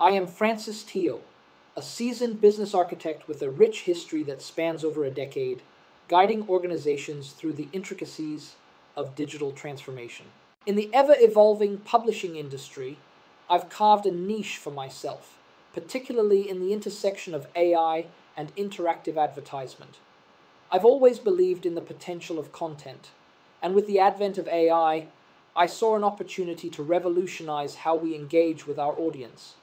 I am Francis Teal, a seasoned business architect with a rich history that spans over a decade, guiding organizations through the intricacies of digital transformation. In the ever evolving publishing industry, I've carved a niche for myself, particularly in the intersection of AI and interactive advertisement. I've always believed in the potential of content, and with the advent of AI, I saw an opportunity to revolutionize how we engage with our audience.